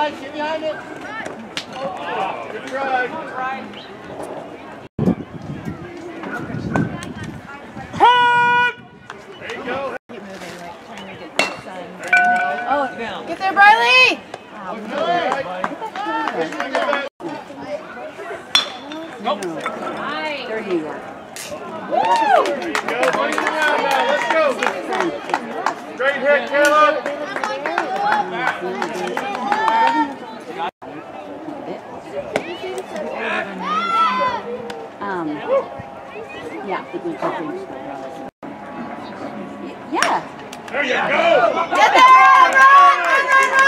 Bryce. Get behind it. Good try. There you go. Oh, get there, Briley! There you go. There you go. Let's go. Great hit, Caleb. Um, yeah, the good things. Yeah. There you go. Get there! Run! Run, run, run!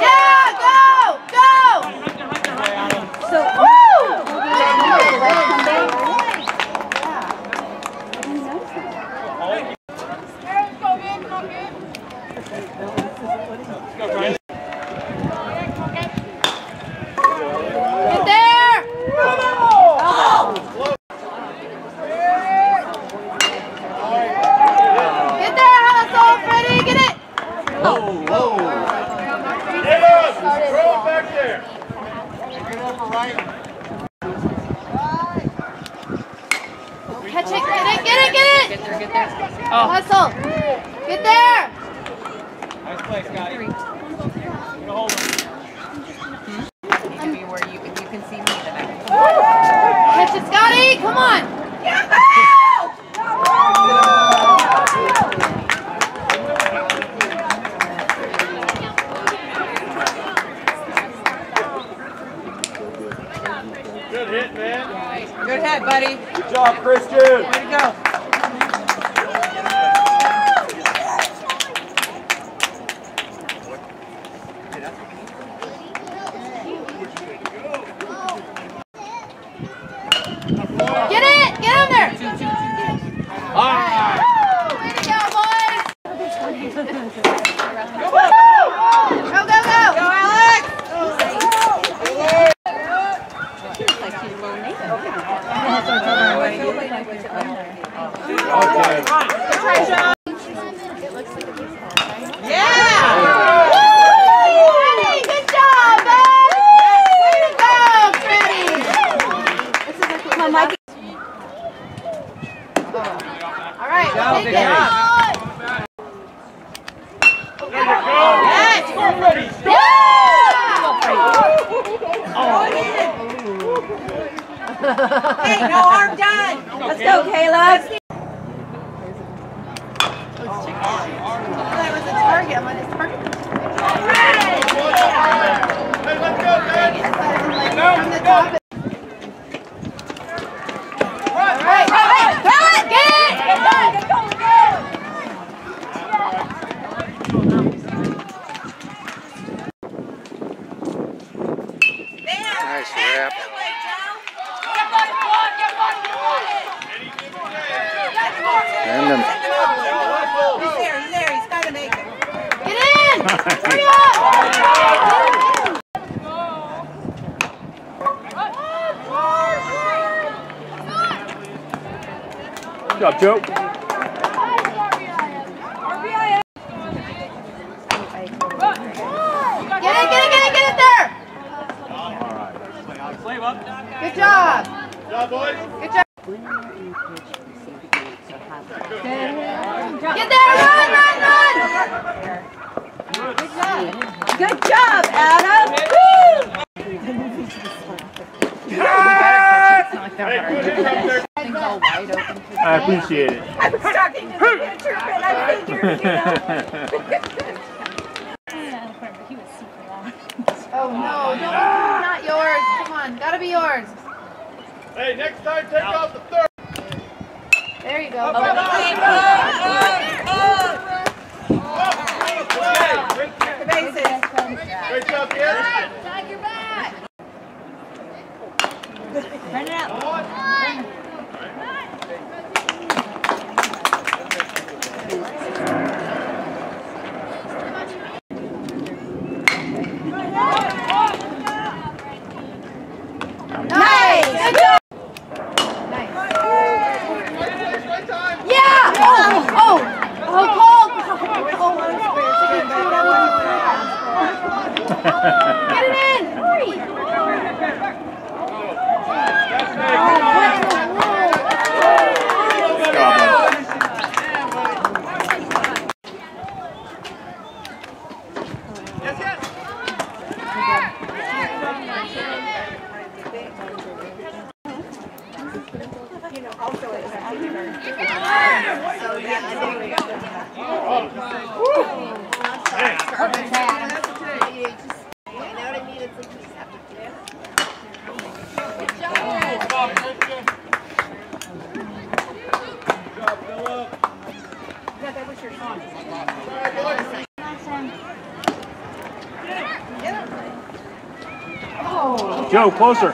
Yeah, go! Go! So, Woo! Get there! Get there, Hassel! Freddie, get it! Caleb, throw it back there. Get over right. Catch it, get it, get it, get it! Get there, get there. Oh. Hustle! Get there! Nice play, Scotty. Get a hold of him. Hmm? Maybe where you, if you can see me, then I can. Catch it, Scotty! Come on! Good hit, man. Good head, buddy. Job, Christian. Way to go. Get it! Get him there! Ah. Woo! Way to go, boys! Go, go, go! Go, Alex! Okay. Yeah! Freddie, good job, bud! Way to go, Freddie! All right, Go, it. Hey, no harm done. Let's go, Caleb. Oh, that was a target. I'm on his target. Hey, let's go, guys. From the top. All right, right, throw it, get it! Nice wrap. Random. He's there, he's there. He's got to make it. Get in! Hurry up! Good job, Joe. Get it, get it, get it, get it there! Slave up. Good job! Good job, boys. Good job! Get there, run, run, run! Good job, Adam. Woo! Hey, good hit up there. I appreciate it. I was talking to the pitcher, but I figured, you know. Oh no, no, not yours. Come on, gotta be yours. Hey, next time, take off the third. There you go. The bases. Great job, Gary. Tag your back. Run it out. Nice. Good job. Nice. Yeah. Oh. Oh. Oh, Cole. Get it in! Hurry! Job, bud. Joe, closer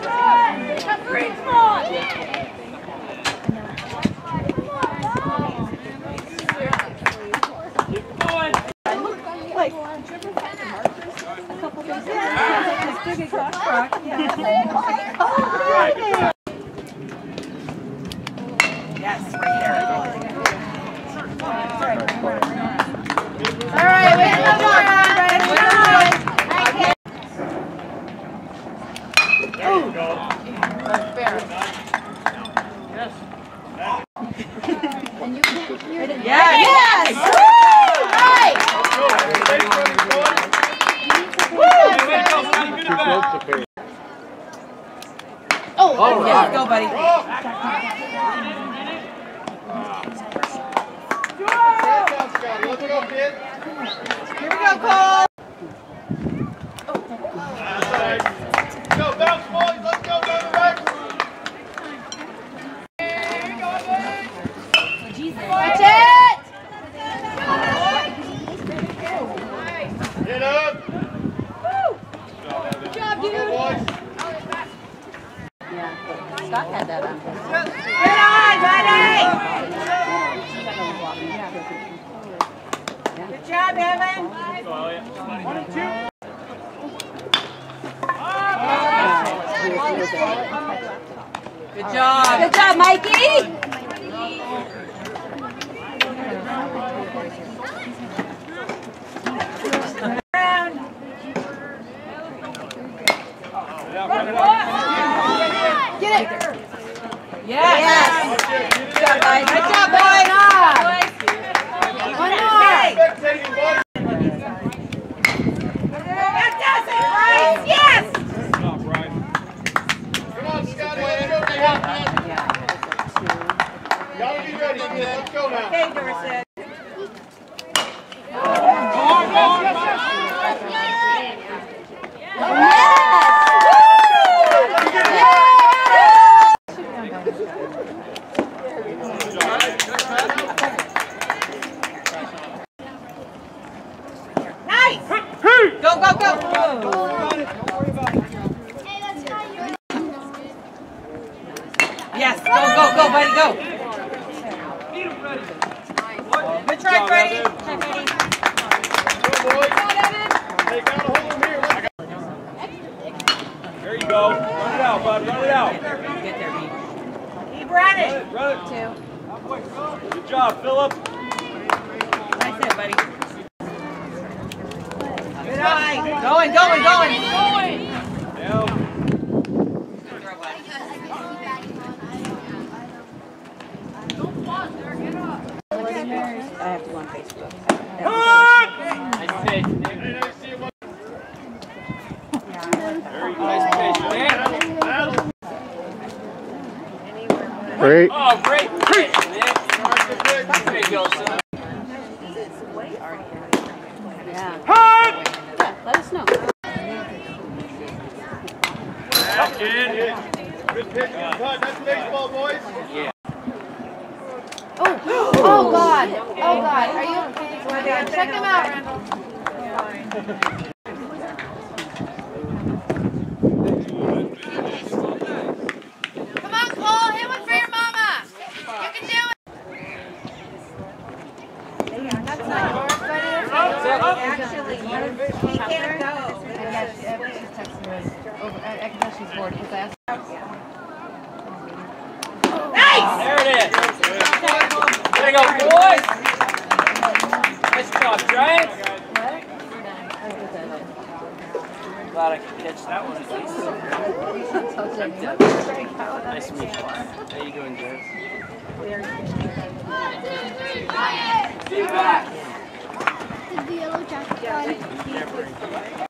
right, wait a minute, Laura. Yes! Woo! Right! Oh, Yeah, go, buddy. Let's go, kid. Here we go, Cole. Go, bounce, boys. Let's go, go to right. Watch it! Get up. Good job, Go, dude. boys. Yeah. Scott had that on his. Good job, Evan. Good job. Good job, Mikey! Get it! Yes. Boys. Good job, boys. One more. Spectating, boys. That does it, Bryce. Yes. Come on, Scotty. Let's go. They have that. Gotta be ready, kid. Let's go now. Okay, Dorset. Nice. Go, go, go. Yes, go, go, go, buddy, go. Good try, Freddie. Go, boys. They gotta hold them here. There you go. Run it out, bud. Run it out. Get there, B. Keep running. Run it. Two. Good job, Philip. Nice hit, buddy. Good eye. Going, going, going. Down. I have to go on Facebook. Hey, nice to see you, boys. Very nice pitch, man. Great. Oh, great pitch, man. Mark. There you go, son. Yeah. Yeah, let us know. Yeah, kid. Good pitch, good cut. That's baseball, boys. Yeah. Oh, oh God. Oh God. Are you okay? Check him out, Randall. There you can do it. They are. That's not hard better. Actually, she's texting us. I can tell uh, she's bored. Okay, I'm sorry. Nice! There it is. There you go, boys. Nice job, Giants. Glad I could catch that one at least. Nice to meet you. How are you doing, Jess? Is the yellow jacket on?